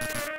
Yeah.